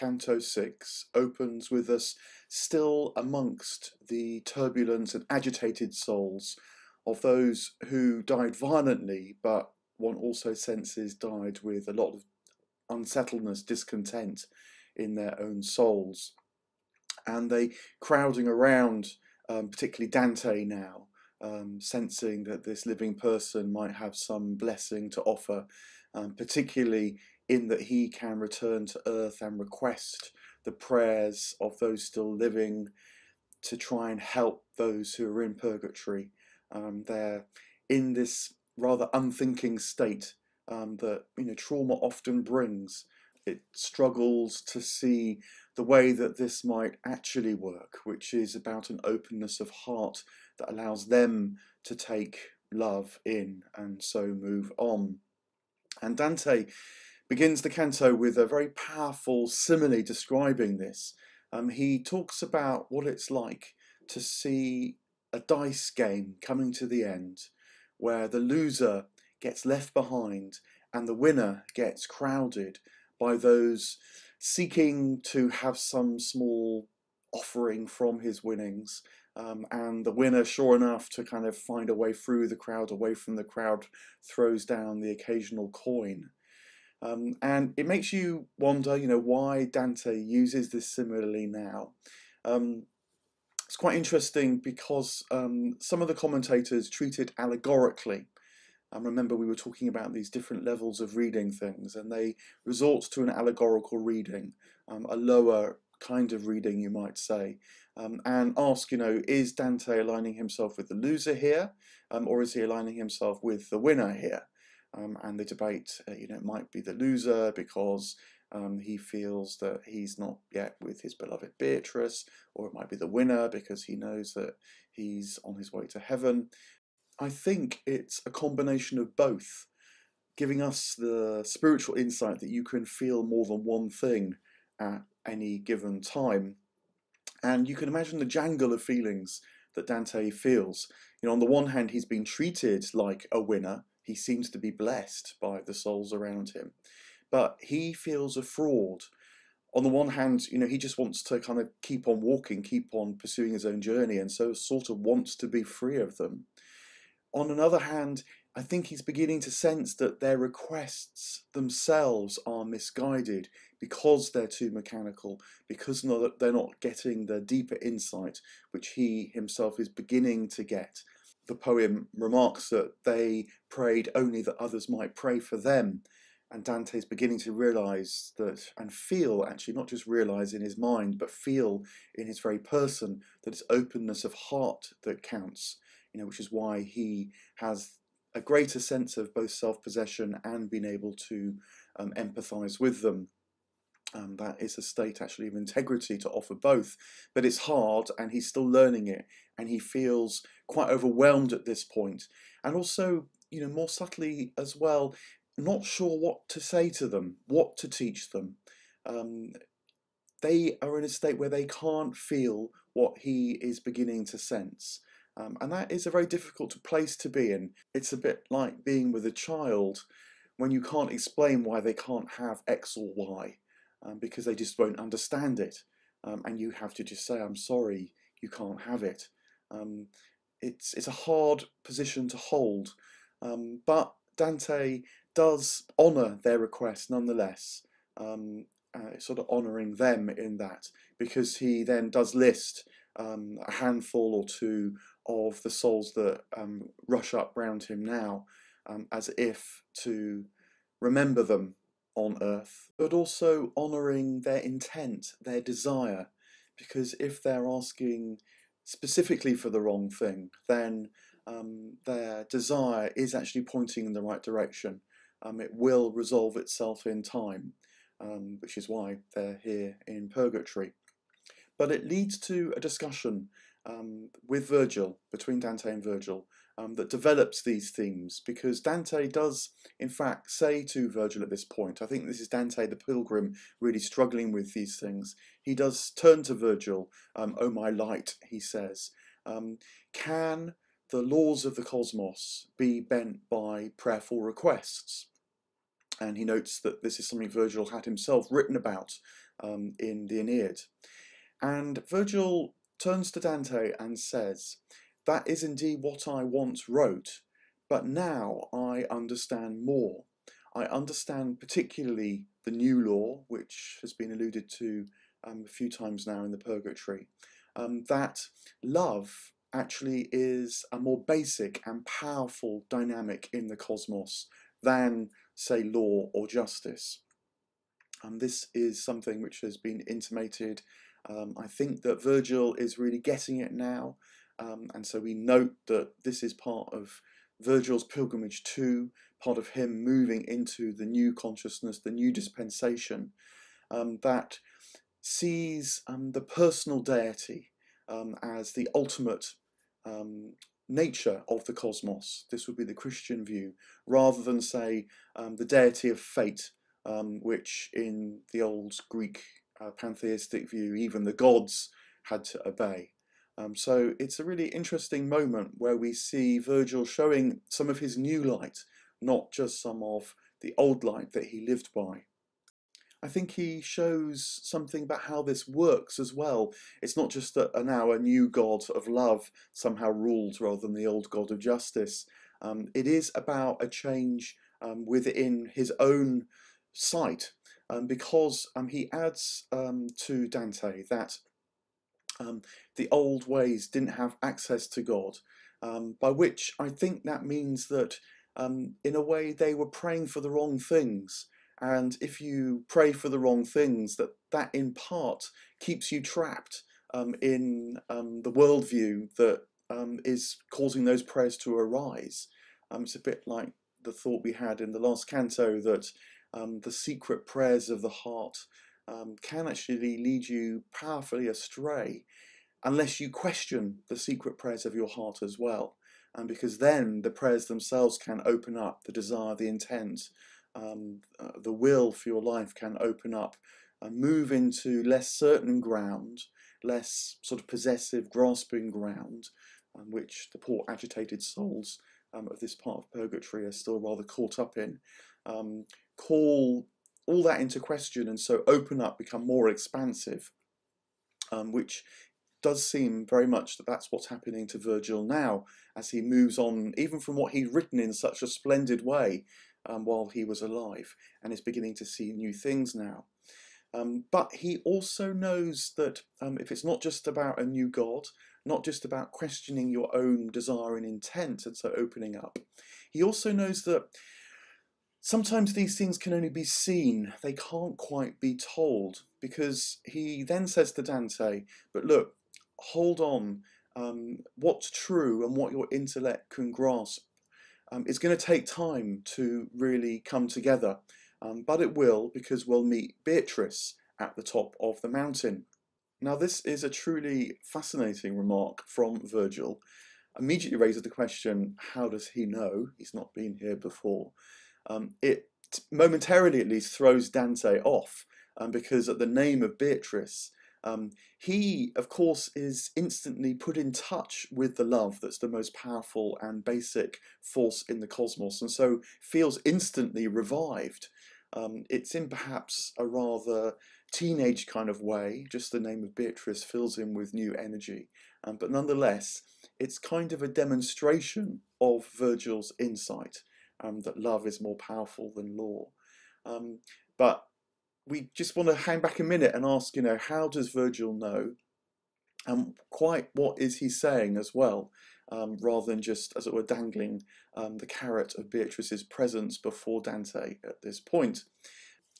Canto 6 opens with us still amongst the turbulent and agitated souls of those who died violently, but one also senses died with a lot of unsettledness, discontent in their own souls. And they crowding around, um, particularly Dante now, um, sensing that this living person might have some blessing to offer, um, particularly in that he can return to earth and request the prayers of those still living to try and help those who are in purgatory. Um, they're in this rather unthinking state um, that you know trauma often brings. It struggles to see the way that this might actually work, which is about an openness of heart that allows them to take love in and so move on. And Dante begins the canto with a very powerful simile describing this. Um, he talks about what it's like to see a dice game coming to the end where the loser gets left behind and the winner gets crowded by those seeking to have some small offering from his winnings. Um, and the winner, sure enough, to kind of find a way through the crowd, away from the crowd, throws down the occasional coin. Um, and it makes you wonder, you know, why Dante uses this simile now. Um, it's quite interesting because um, some of the commentators treat it allegorically. And remember, we were talking about these different levels of reading things, and they resort to an allegorical reading, um, a lower kind of reading, you might say, um, and ask, you know, is Dante aligning himself with the loser here, um, or is he aligning himself with the winner here? Um, and the debate, uh, you know, might be the loser because um, he feels that he's not yet with his beloved Beatrice, or it might be the winner because he knows that he's on his way to heaven. I think it's a combination of both, giving us the spiritual insight that you can feel more than one thing at any given time. And you can imagine the jangle of feelings that Dante feels. You know, on the one hand, he's been treated like a winner. He seems to be blessed by the souls around him but he feels a fraud. On the one hand, you know, he just wants to kind of keep on walking, keep on pursuing his own journey, and so sort of wants to be free of them. On another hand, I think he's beginning to sense that their requests themselves are misguided because they're too mechanical, because they're not getting the deeper insight which he himself is beginning to get. The poem remarks that they prayed only that others might pray for them, and Dante's beginning to realize that and feel actually not just realize in his mind but feel in his very person that it's openness of heart that counts you know which is why he has a greater sense of both self-possession and being able to um, empathize with them. Um, that is a state actually of integrity to offer both. But it's hard and he's still learning it and he feels quite overwhelmed at this point and also you know more subtly as well not sure what to say to them, what to teach them. Um, they are in a state where they can't feel what he is beginning to sense. Um, and that is a very difficult place to be in. It's a bit like being with a child when you can't explain why they can't have X or Y um, because they just won't understand it. Um, and you have to just say, I'm sorry, you can't have it. It's, it's a hard position to hold. Um, but Dante does honour their request nonetheless, um, uh, sort of honouring them in that, because he then does list um, a handful or two of the souls that um, rush up round him now, um, as if to remember them on earth, but also honouring their intent, their desire, because if they're asking specifically for the wrong thing, then um, their desire is actually pointing in the right direction um, it will resolve itself in time, um, which is why they're here in purgatory. But it leads to a discussion um, with Virgil, between Dante and Virgil, um, that develops these themes because Dante does, in fact, say to Virgil at this point, I think this is Dante the pilgrim really struggling with these things. He does turn to Virgil, um, Oh my light, he says, um, can the laws of the cosmos be bent by prayerful requests? And he notes that this is something Virgil had himself written about um, in the Aeneid. And Virgil turns to Dante and says, That is indeed what I once wrote, but now I understand more. I understand particularly the new law, which has been alluded to um, a few times now in the Purgatory, um, that love actually is a more basic and powerful dynamic in the cosmos than, say, law or justice. And this is something which has been intimated. Um, I think that Virgil is really getting it now, um, and so we note that this is part of Virgil's pilgrimage too, part of him moving into the new consciousness, the new dispensation, um, that sees um, the personal deity um, as the ultimate um, nature of the cosmos. This would be the Christian view, rather than, say, um, the deity of fate, which in the old Greek uh, pantheistic view, even the gods had to obey. Um, so it's a really interesting moment where we see Virgil showing some of his new light, not just some of the old light that he lived by. I think he shows something about how this works as well. It's not just that now a new God of love somehow rules rather than the old God of justice. Um, it is about a change um, within his own sight um, because um, he adds um, to Dante that um, the old ways didn't have access to God, um, by which I think that means that um, in a way they were praying for the wrong things. And if you pray for the wrong things, that that in part keeps you trapped um, in um, the worldview that um, is causing those prayers to arise. it's a bit like the thought we had in the last canto that the secret prayers of the heart um, can actually lead you powerfully astray unless you question the secret prayers of your heart as well. And because then the prayers themselves can open up the desire, the intent, um, uh, the will for your life can open up and move into less certain ground, less sort of possessive, grasping ground, um, which the poor agitated souls um, of this part of purgatory are still rather caught up in. Um, call all that into question and so open up, become more expansive, um, which does seem very much that that's what's happening to Virgil now as he moves on, even from what he'd written in such a splendid way um, while he was alive, and is beginning to see new things now. Um, but he also knows that um, if it's not just about a new God, not just about questioning your own desire and intent, and so opening up, he also knows that Sometimes these things can only be seen, they can't quite be told, because he then says to Dante, but look, hold on, um, what's true and what your intellect can grasp um, it's going to take time to really come together, um, but it will because we'll meet Beatrice at the top of the mountain. Now, this is a truly fascinating remark from Virgil. Immediately raises the question how does he know? He's not been here before um, it momentarily at least throws Dante off um, because at the name of Beatrice, um, he, of course, is instantly put in touch with the love that's the most powerful and basic force in the cosmos, and so feels instantly revived. Um, it's in perhaps a rather teenage kind of way, just the name of Beatrice fills him with new energy. Um, but nonetheless, it's kind of a demonstration of Virgil's insight um, that love is more powerful than law. Um, but we just want to hang back a minute and ask, you know, how does Virgil know? And quite what is he saying as well, um, rather than just, as it were, dangling um, the carrot of Beatrice's presence before Dante at this point.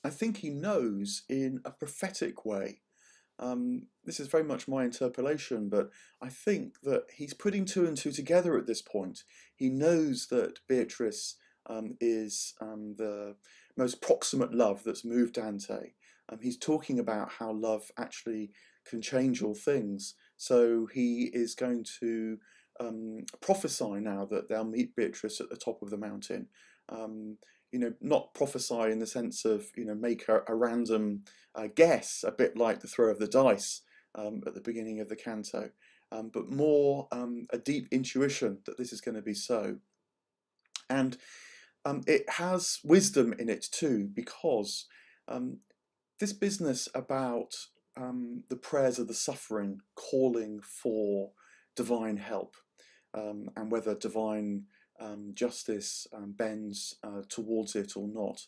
I think he knows in a prophetic way. Um, this is very much my interpolation, but I think that he's putting two and two together at this point. He knows that Beatrice um, is um, the most proximate love that's moved Dante. Um, he's talking about how love actually can change all things. So he is going to um, prophesy now that they'll meet Beatrice at the top of the mountain. Um, you know, not prophesy in the sense of, you know, make a, a random uh, guess, a bit like the throw of the dice um, at the beginning of the canto, but more a deep intuition that this is going to be so. And um, it has wisdom in it too, because um, this business about um, the prayers of the suffering calling for divine help um, and whether divine um, justice um, bends uh, towards it or not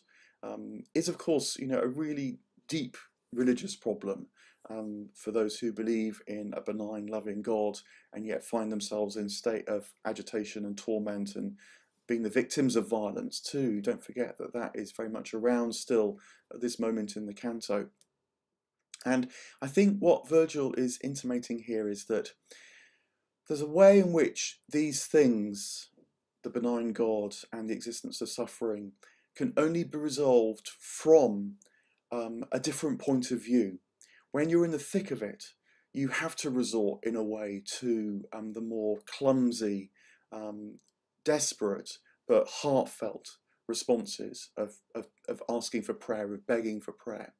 is, of course, you know, a really deep religious problem um, for those who believe in a benign, loving God and yet find themselves in state of agitation and torment and being the victims of violence too. Don't forget that that is very much around still at this moment in the canto. And I think what Virgil is intimating here is that there's a way in which these things, the benign God and the existence of suffering, can only be resolved from um, a different point of view. When you're in the thick of it, you have to resort in a way to um, the more clumsy, um, desperate, but heartfelt responses of, of, of asking for prayer, of begging for prayer.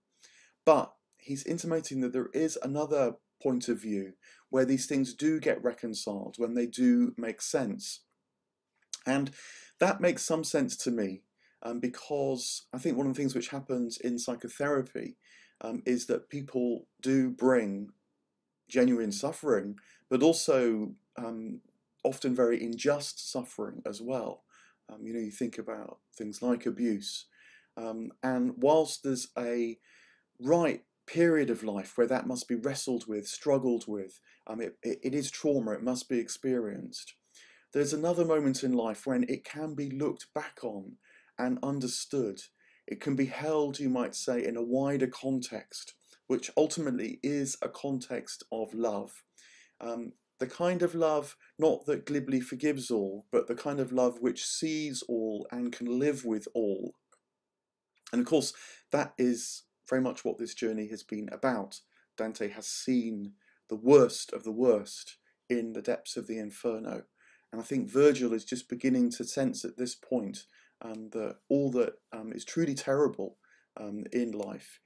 But he's intimating that there is another point of view where these things do get reconciled, when they do make sense. And that makes some sense to me um, because I think one of the things which happens in psychotherapy um, is that people do bring genuine suffering, but also um, often very unjust suffering as well. Um, you know, you think about things like abuse. Um, and whilst there's a right period of life where that must be wrestled with, struggled with, um, it, it, it is trauma, it must be experienced. There's another moment in life when it can be looked back on and understood. It can be held, you might say, in a wider context, which ultimately is a context of love. Um, the kind of love not that glibly forgives all, but the kind of love which sees all and can live with all. And of course, that is very much what this journey has been about. Dante has seen the worst of the worst in the depths of the inferno. And I think Virgil is just beginning to sense at this point um, that all that um, is truly terrible um, in life,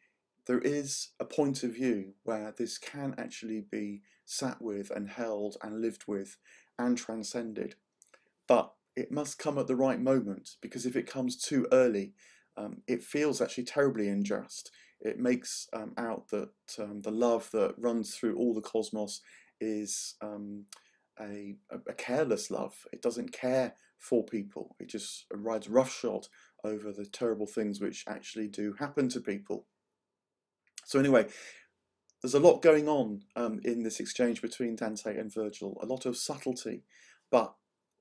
there is a point of view where this can actually be sat with and held and lived with and transcended. But it must come at the right moment because if it comes too early, um, it feels actually terribly unjust. It makes um, out that um, the love that runs through all the cosmos is um, a, a, careless love. It doesn't care for people. It just rides roughshod over the terrible things which actually do happen to people. So anyway, there's a lot going on um, in this exchange between Dante and Virgil, a lot of subtlety, but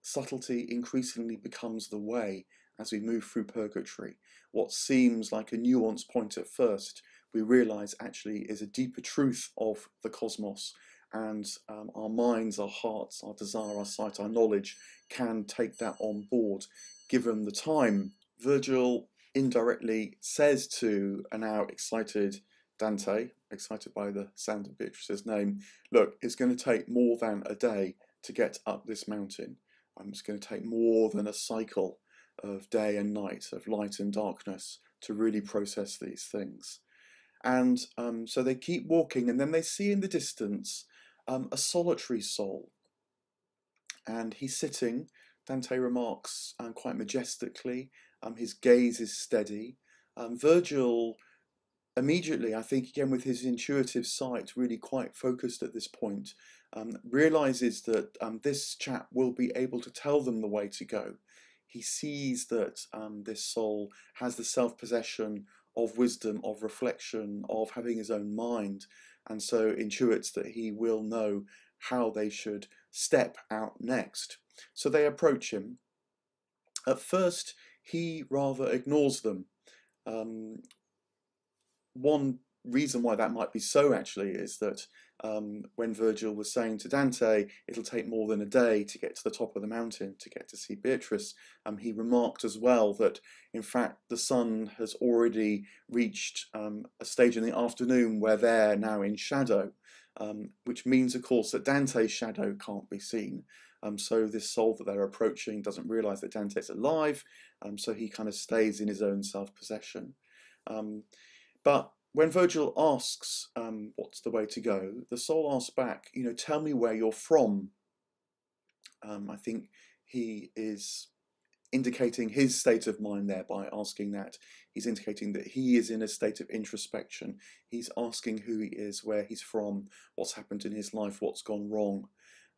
subtlety increasingly becomes the way as we move through purgatory. What seems like a nuanced point at first, we realize actually is a deeper truth of the cosmos and um, our minds, our hearts, our desire, our sight, our knowledge can take that on board given the time. Virgil indirectly says to a now excited Dante, excited by the sound of Beatrice's name, look, it's going to take more than a day to get up this mountain. Um, it's going to take more than a cycle of day and night, of light and darkness, to really process these things. And um, so they keep walking, and then they see in the distance um, a solitary soul. And he's sitting, Dante remarks um, quite majestically, um, his gaze is steady. Um, Virgil immediately, I think again with his intuitive sight, really quite focused at this point, um, realizes that um, this chap will be able to tell them the way to go. He sees that um, this soul has the self possession of wisdom, of reflection, of having his own mind, and so intuits that he will know how they should step out next. So they approach him. At first, he rather ignores them. Um, one reason why that might be so actually is that um, when Virgil was saying to Dante, it'll take more than a day to get to the top of the mountain to get to see Beatrice, um, he remarked as well that in fact the sun has already reached um, a stage in the afternoon where they're now in shadow, um, which means, of course, that Dante's shadow can't be seen. Um, so this soul that they're approaching doesn't realize that Dante's alive, um, so he kind of stays in his own self-possession. But when Virgil asks um, what's the way to go, the soul asks back, you know, tell me where you're from. Um, I think he is indicating his state of mind there by asking that. He's indicating that he is in a state of introspection. He's asking who he is, where he's from, what's happened in his life, what's gone wrong.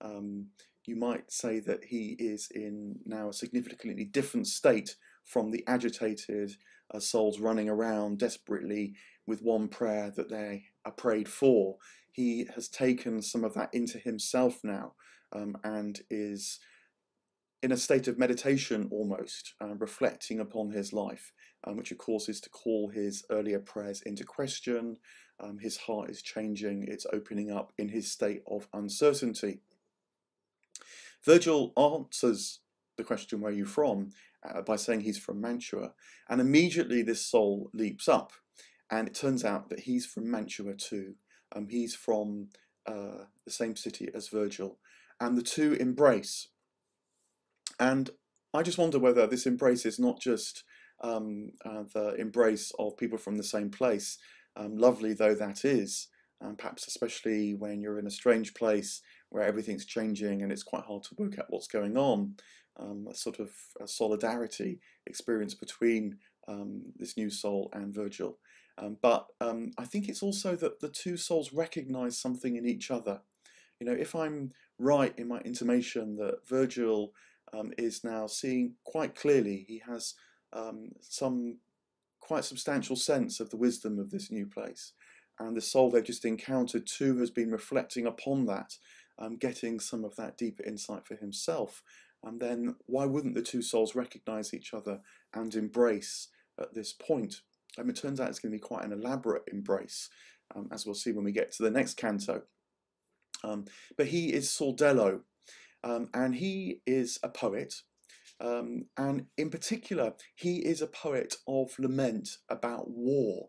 Um, you might say that he is in now a significantly different state from the agitated uh, souls running around desperately with one prayer that they are prayed for. He has taken some of that into himself now um, and is in a state of meditation almost, uh, reflecting upon his life, um, which of course is to call his earlier prayers into question. Um, his heart is changing, it's opening up in his state of uncertainty. Virgil answers the question, Where are you from? Uh, by saying he's from Mantua, and immediately this soul leaps up, and it turns out that he's from Mantua too. Um, he's from uh, the same city as Virgil, and the two embrace. And I just wonder whether this embrace is not just um, uh, the embrace of people from the same place, um, lovely though that is, um, perhaps especially when you're in a strange place where everything's changing and it's quite hard to work out what's going on, um, a sort of a solidarity experience between um, this new soul and Virgil. Um, but I think it's also that the two souls recognize something in each other. You know, if I'm right in my intimation that Virgil um, is now seeing quite clearly. He has um, some quite substantial sense of the wisdom of this new place. And the soul they've just encountered too has been reflecting upon that, um, getting some of that deeper insight for himself. And then why wouldn't the two souls recognize each other and embrace at this point? And it turns out it's going to be quite an elaborate embrace, um, as we'll see when we get to the next canto. Um, but he is Sordello, um, and he is a poet. Um, and in particular, he is a poet of lament about war.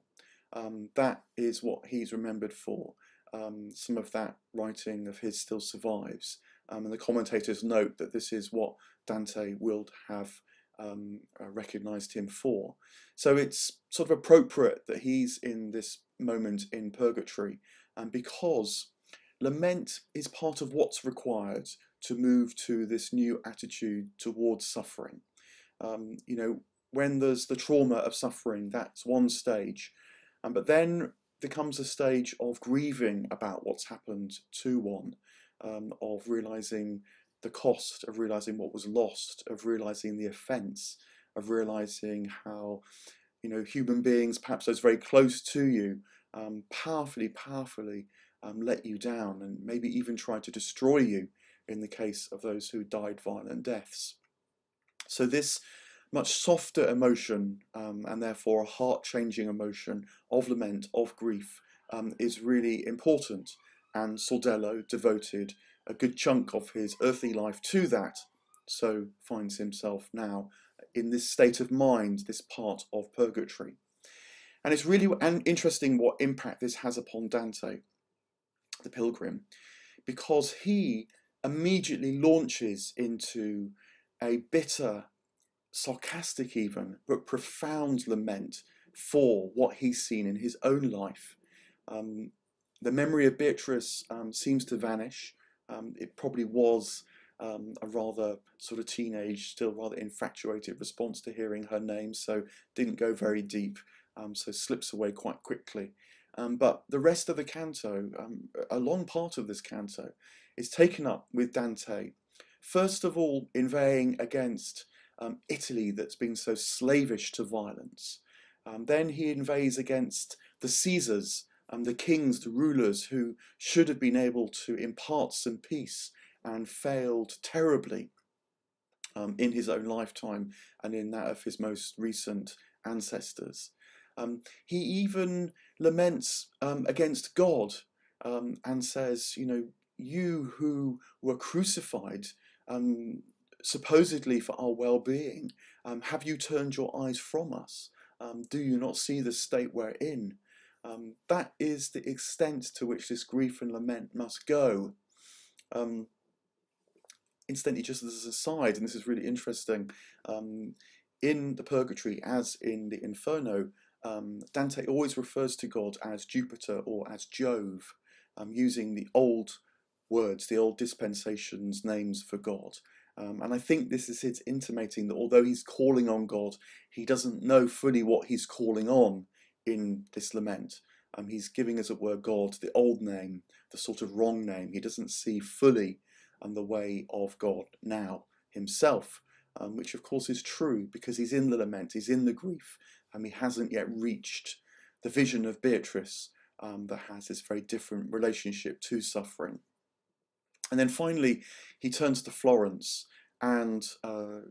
Um, that is what he's remembered for. Um, some of that writing of his still survives. Um, and the commentators note that this is what Dante will have um, uh, recognized him for. So it's sort of appropriate that he's in this moment in purgatory, and because lament is part of what's required to move to this new attitude towards suffering. Um, you know, when there's the trauma of suffering, that's one stage. Um, but then there comes a stage of grieving about what's happened to one, um, of realizing the cost, of realizing what was lost, of realizing the offense, of realizing how, you know, human beings, perhaps those very close to you, um, powerfully, powerfully um, let you down and maybe even try to destroy you in the case of those who died violent deaths. So this much softer emotion um, and therefore a heart-changing emotion of lament, of grief, um, is really important. And Sordello devoted a good chunk of his earthly life to that, so finds himself now in this state of mind, this part of purgatory. And it's really interesting what impact this has upon Dante, the pilgrim, because he immediately launches into a bitter, sarcastic even, but profound lament for what he's seen in his own life. Um, the memory of Beatrice um, seems to vanish. Um, it probably was um, a rather sort of teenage, still rather infatuated response to hearing her name, so didn't go very deep, um, so slips away quite quickly. Um, but the rest of the canto, a long part of this canto, is taken up with Dante, first of all inveighing against um, Italy that's been so slavish to violence. Um, then he inveighs against the Caesars, and the kings, the rulers who should have been able to impart some peace and failed terribly um, in his own lifetime and in that of his most recent ancestors. Um, he even laments um, against God um, and says, you know, you who were crucified um, supposedly for our well-being, um, have you turned your eyes from us? Um, do you not see the state we're in? Um, that is the extent to which this grief and lament must go. Um, incidentally, just as an aside, and this is really interesting, um, in the Purgatory, as in the Inferno, Dante always refers to God as Jupiter or as Jove, using the old words, the old dispensations names for God. Um, and I think this is his intimating that although he's calling on God, he doesn't know fully what he's calling on in this lament. Um, he's giving, as it were, God the old name, the sort of wrong name. He doesn't see fully um, the way of God now himself, um, which of course is true because he's in the lament, he's in the grief, and he hasn't yet reached the vision of Beatrice um, that has this very different relationship to suffering. And then finally, he turns to Florence and uh,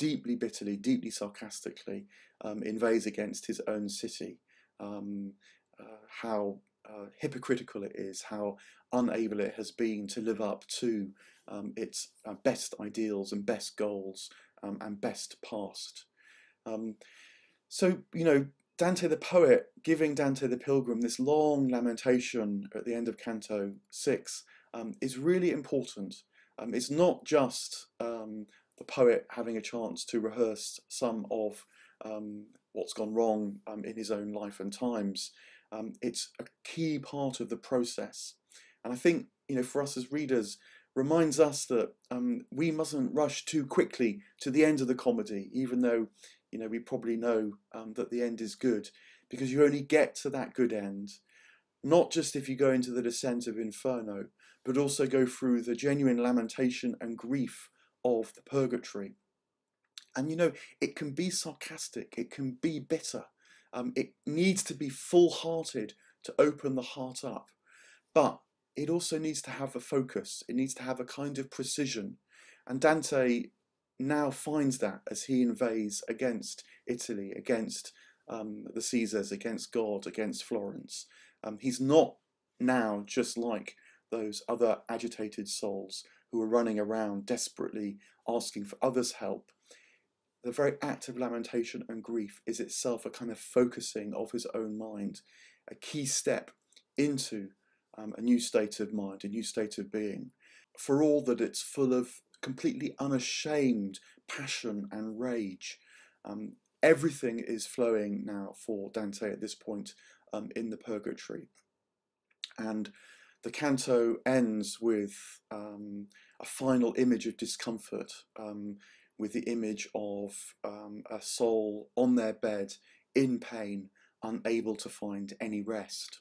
deeply bitterly, deeply sarcastically um, inveighs against his own city. Um, uh, how uh, hypocritical it is, how unable it has been to live up to um, its uh, best ideals and best goals um, and best past. Um, so, you know, Dante the poet giving Dante the pilgrim this long lamentation at the end of Canto 6 um, is really important. It's not just the poet having a chance to rehearse some of um, what's gone wrong um, in his own life and times. Um, it's a key part of the process. And I think, you know, for us as readers, reminds us that um, we mustn't rush too quickly to the end of the comedy, even though, you know, we probably know um, that the end is good, because you only get to that good end, not just if you go into the descent of Inferno, but also go through the genuine lamentation and grief of the purgatory. And you know, it can be sarcastic, it can be bitter, um, it needs to be full hearted to open the heart up. But it also needs to have a focus, it needs to have a kind of precision. And Dante now finds that as he inveighs against Italy, against um, the Caesars, against God, against Florence. Um, he's not now just like those other agitated souls who are running around desperately asking for others' help the very act of lamentation and grief is itself a kind of focusing of his own mind, a key step into um, a new state of mind, a new state of being. For all that it's full of completely unashamed passion and rage, um, everything is flowing now for Dante at this point um, in the Purgatory. And the canto ends with um, a final image of discomfort. Um, with the image of um, a soul on their bed in pain, unable to find any rest.